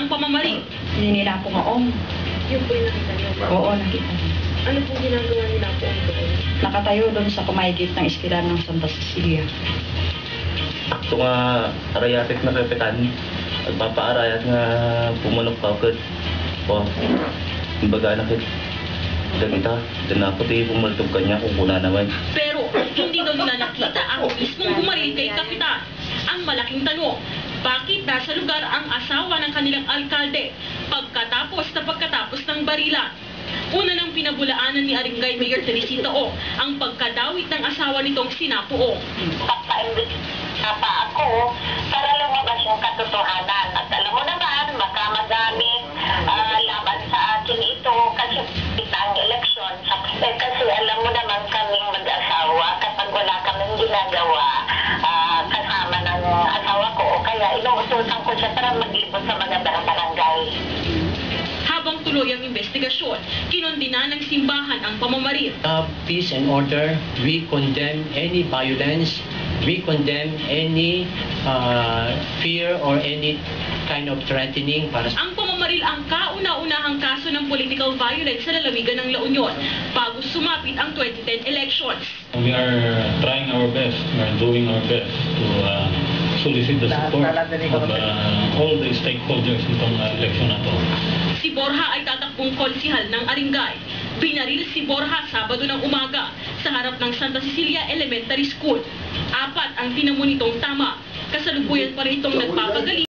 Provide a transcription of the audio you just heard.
ang pamamaril. Hindi nila po maong. Yung po yung nakita niyo. Oo, nakita niyo. Ano po ginagawa nila po ang doon? Nakatayo doon sa kumaigit ng iskilan ng Santa Cecilia. Ito nga arayatik na kapitan. Agpapaarayat nga pumanok pa agad. O, kumbaga nakit. Dagita, dan ako ti pumaltog kanya kung kuna naman. Pero hindi daw nila nakita ang mismong bumaril kay Kapitan. Ang malaking tanong, bakit nasa lugar ang asawa ng kanilang alkalde pagkatapos na pagkatapos ng barilan? Una nang pinabulaanan ni Aringay Mayor Teresita O ang pagkadawit ng asawa nitong sinapuo. Pagpaimbit na pa ako para lumabas yung katotohanan. Tuloy ang investigasyon, kinondina ng simbahan ang pamamaril. of peace and order, we condemn any violence, we condemn any uh, fear or any kind of threatening para sa Ang pamamaril ang kauna-unahang kaso ng political violence sa lalawigan ng La Union. Bago sumapit ang 2010 elections. We are trying our best, we are doing our best to uh, solicit the support of uh, all the stakeholders nitong uh, election na to. Si Borja ay tatakbong konsihal ng Aringay. Binaril si Borja Sabado ng umaga sa harap ng Santa Cecilia Elementary School. Apat ang tinamo nitong tama. Kasalukuyan pa rin itong nagpapagaling